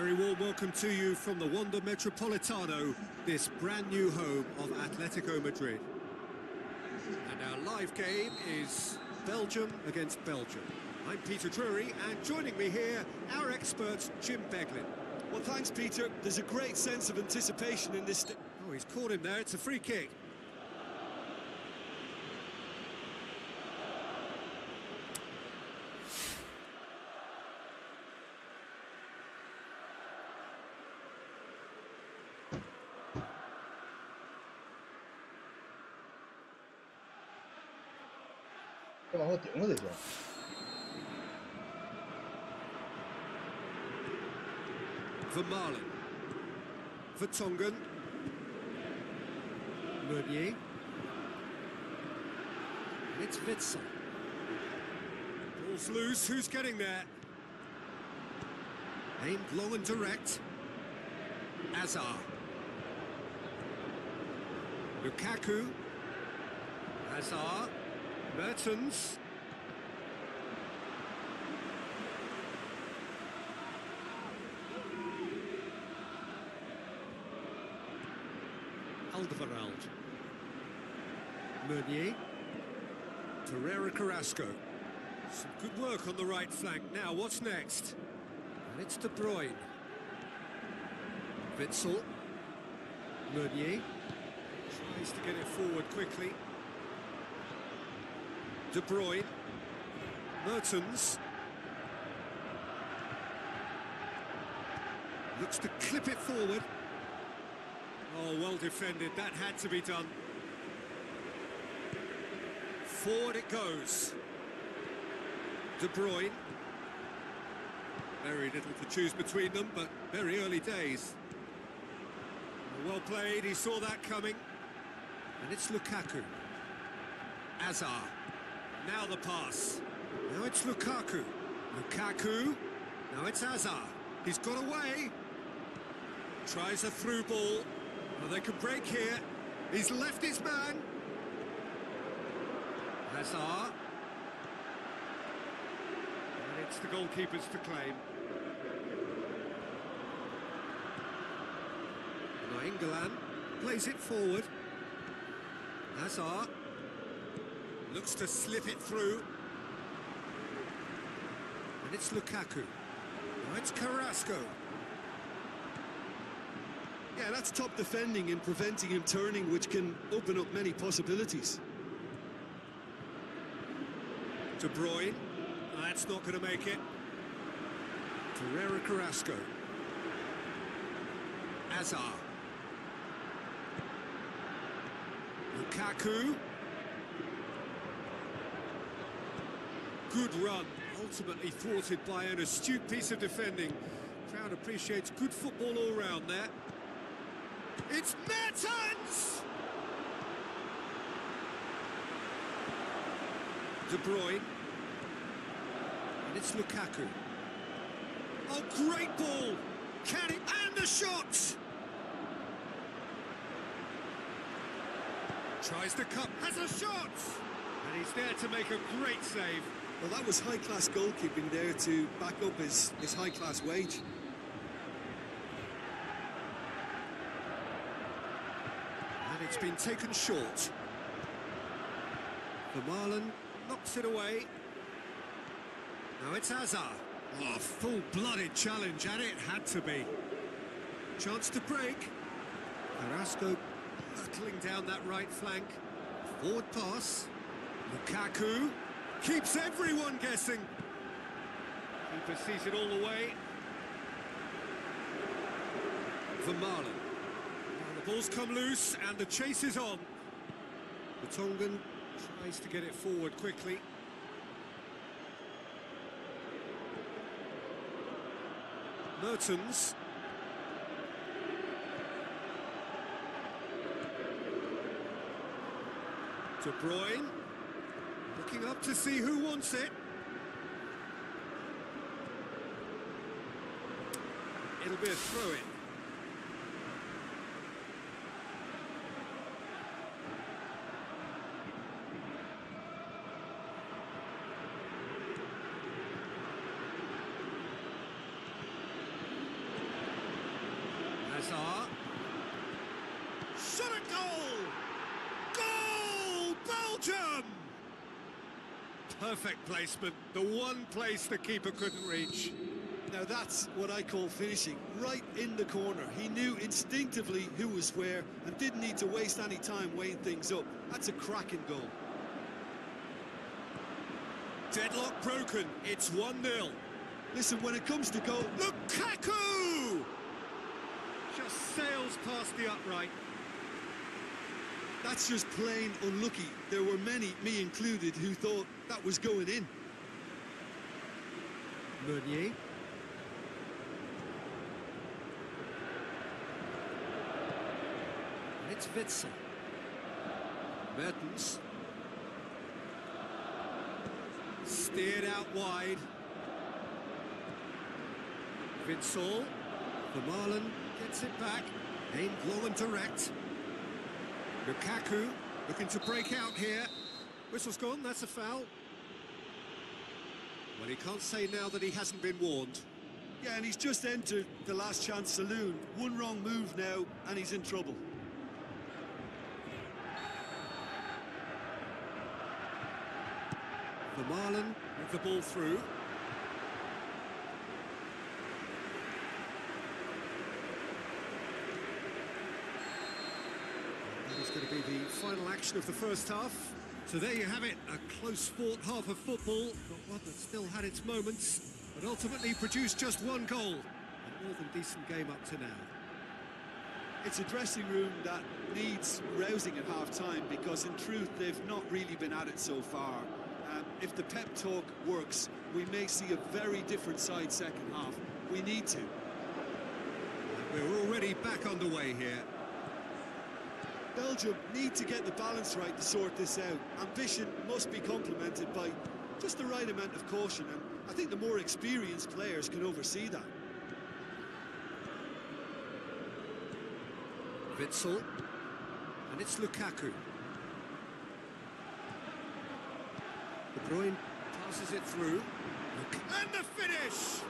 very warm welcome to you from the Wanda Metropolitano, this brand new home of Atletico Madrid. And our live game is Belgium against Belgium. I'm Peter Drury, and joining me here, our expert, Jim Beglin. Well, thanks, Peter. There's a great sense of anticipation in this... Oh, he's caught him there. It's a free kick. Vermaelen. Vertonghen. Meunier. And it's Witsel. Ball's loose, who's getting there? Aimed long and direct. Hazard. Lukaku. Hazard. Mertens. Alderweireld. Meunier. Ferreira Carrasco. Some good work on the right flank. Now, what's next? And it's De Bruyne. Witsel. Meunier. Tries to get it forward quickly. De Bruyne. Mertens. Looks to clip it forward. Oh, well defended. That had to be done. Forward it goes. De Bruyne. Very little to choose between them, but very early days. Well played, he saw that coming. And it's Lukaku. Hazard. Now the pass. Now it's Lukaku. Lukaku. Now it's Hazard. He's got away. Tries a through ball. Well, they can break here. He's left his man. Hazard. And it's the goalkeepers to claim. Nainggolan plays it forward. Hazard looks to slip it through. And it's Lukaku. Now it's Carrasco. Yeah, that's top defending and preventing him turning, which can open up many possibilities. De Bruyne. That's not going to make it. Ferreira Carrasco. Hazard. Lukaku. Good run, ultimately thwarted by an astute piece of defending. Crowd appreciates good football all round there. It's Mertens! De Bruyne. And it's Lukaku. Oh, great ball! Can it... And the shot! Tries to cut, has a shot! And he's there to make a great save. Well, that was high-class goalkeeping there to back up his, his high-class wage. And it's been taken short. Vermaelen knocks it away. Now it's Hazard. Oh, full-blooded challenge, and it had to be. Chance to break. Carrasco hurtling down that right flank. Forward pass. Lukaku keeps everyone guessing. Keeper sees it all the way. Vermaelen. The ball's come loose and the chase is on. Vertonghen tries to get it forward quickly. Mertens. De Bruyne. Looking up to see who wants it. It'll be a throw-in. Hazard. Shot a goal! Goal! Belgium! Perfect placement, the one place the keeper couldn't reach. Now that's what I call finishing, right in the corner. He knew instinctively who was where and didn't need to waste any time weighing things up. That's a cracking goal. Deadlock broken, it's 1-0. Listen, when it comes to goal... Lukaku! Just sails past the upright. That's just plain unlucky. There were many, me included, who thought that was going in. Meunier. It's Witsel. Mertens. Steered out wide. Witsel. Vermaelen gets it back. Aimed low and direct. Lukaku looking to break out here. Whistle's gone, that's a foul. Well, he can't say now that he hasn't been warned. Yeah, and he's just entered the last chance saloon. One wrong move now, and he's in trouble. Vermaelen with the ball through. That is going to be the final action of the first half. So there you have it, a close fought half of football, but one that still had its moments, but ultimately produced just one goal. A more than decent game up to now. It's a dressing room that needs rousing at half-time because, in truth, they've not really been at it so far. Um, if the pep talk works, we may see a very different side second half. We need to. We're already back underway here. Belgium need to get the balance right to sort this out. Ambition must be complemented by just the right amount of caution, and I think the more experienced players can oversee that. Witsel. And it's Lukaku. De Bruyne passes it through. Luk- And the finish!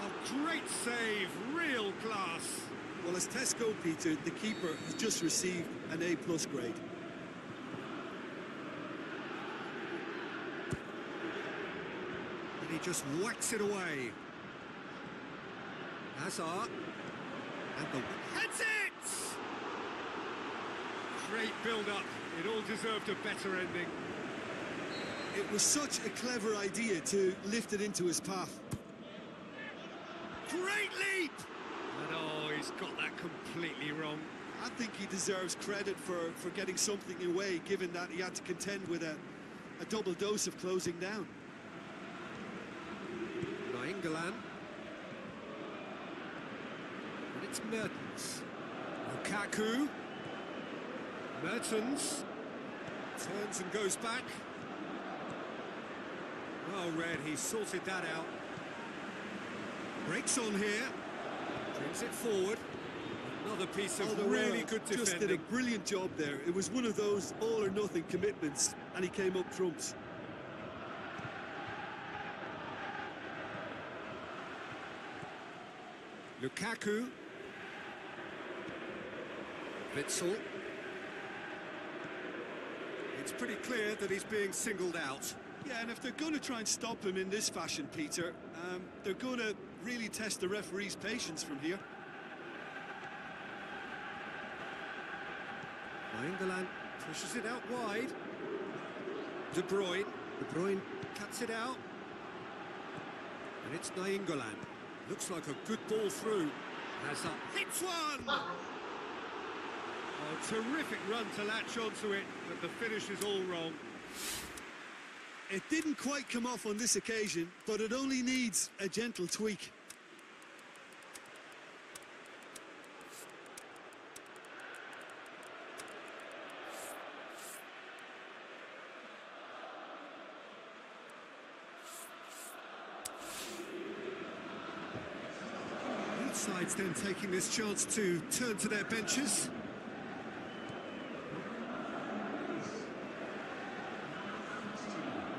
Oh, great save, real class. Well, as Tesco, Peter, the keeper has just received an A-plus grade. And he just whacks it away. Hazard. And the... Heads it! Great build-up. It all deserved a better ending. It was such a clever idea to lift it into his path. Great leap! He's got that completely wrong. I think he deserves credit for, for getting something away, given that he had to contend with a, a double dose of closing down. Nainggolan. And it's Mertens. Lukaku. Mertens. Turns and goes back. Well Red, he sorted that out. Breaks on here. Brings it forward. Another piece of Alderweireld really good just did a brilliant job there. It was one of those all or nothing commitments, and he came up trumps. Lukaku. Witsel. It's pretty clear that he's being singled out. Yeah, and if they're going to try and stop him in this fashion, Peter, um, they're going to really test the referee's patience from here. Nainggolan pushes it out wide. De Bruyne. De Bruyne cuts it out. And it's Nainggolan. Looks like a good ball through. Hazard hits one! Oh, terrific run to latch onto it, but the finish is all wrong. It didn't quite come off on this occasion, but it only needs a gentle tweak. Both sides then taking this chance to turn to their benches.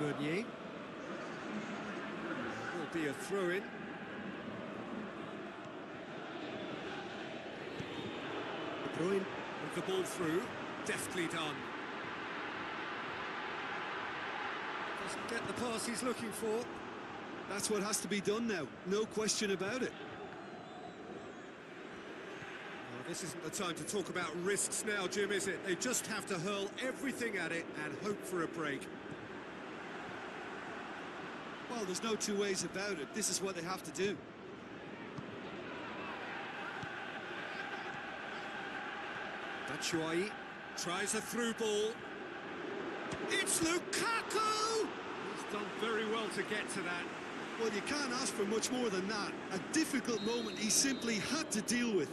Meunier. Will be a throw-in. Bruyne with the ball through, deftly done. Doesn't get the pass he's looking for. That's what has to be done now, no question about it. Well, this isn't the time to talk about risks now, Jim, is it? They just have to hurl everything at it and hope for a break. Well, there's no two ways about it. This is what they have to do. Batshuayi tries a through ball. It's Lukaku! He's done very well to get to that. Well, you can't ask for much more than that. A difficult moment he simply had to deal with.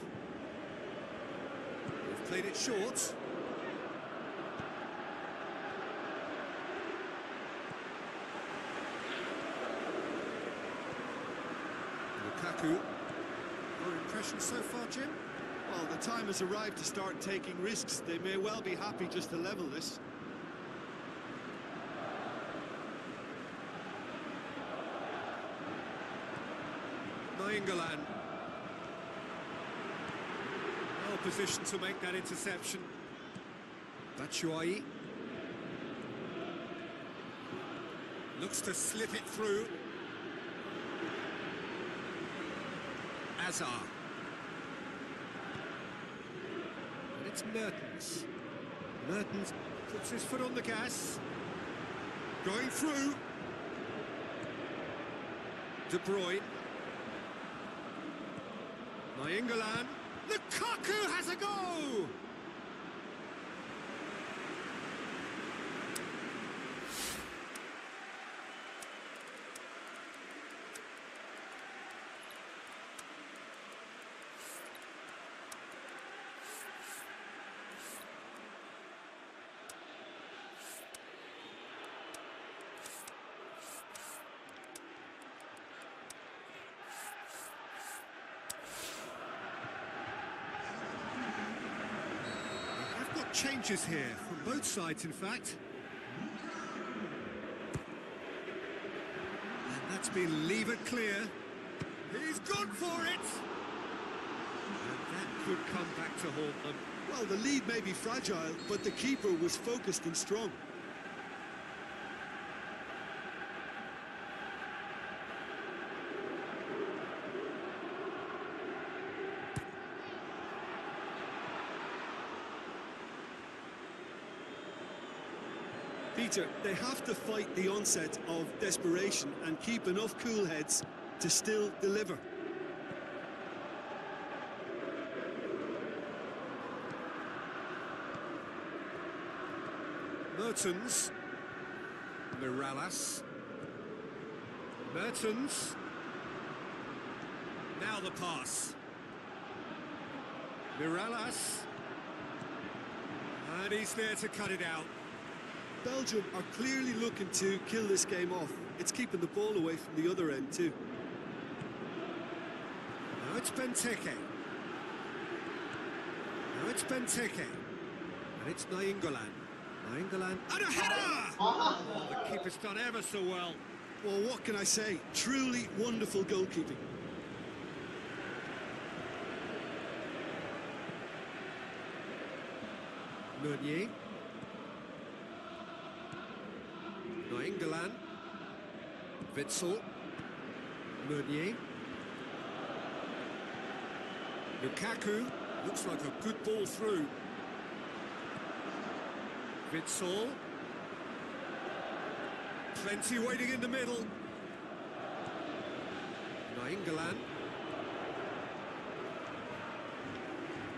Played it short. Lukaku. Your impression so far, Jim? Well, the time has arrived to start taking risks. They may well be happy just to level this. Nainggolan. Well positioned to make that interception. Batshuayi. Looks to slip it through. Hazard. And it's Mertens. Mertens puts his foot on the gas. Going through. De Bruyne. Nainggolan. Lukaku has a go! Changes here, from both sides in fact. And that's been levered clear. He's gone for it! And that could come back to haunt them. Well, the lead may be fragile, but the keeper was focused and strong. Peter, they have to fight the onset of desperation and keep enough cool heads to still deliver. Mertens. Mirallas. Mertens. Now the pass. Mirallas. And he's there to cut it out. Belgium are clearly looking to kill this game off. It's keeping the ball away from the other end too. Now it's Benteke. Now it's Benteke. And it's Nainggolan. Nainggolan. And a header! Oh, the keeper's done ever so well. Well, what can I say? Truly wonderful goalkeeping. Meunier. Nainggolan. Witsel. Meunier. Lukaku. Looks like a good ball through. Witsel. Plenty waiting in the middle. Nainggolan.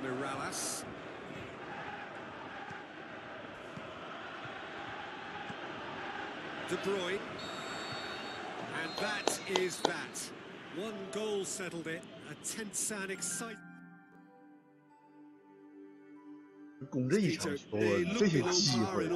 Mirallas. De Bruyne. And that is that. One goal settled it. A tense and exciting. 拱这一场 Peter, 球， they 这 look 些 below 机 par 会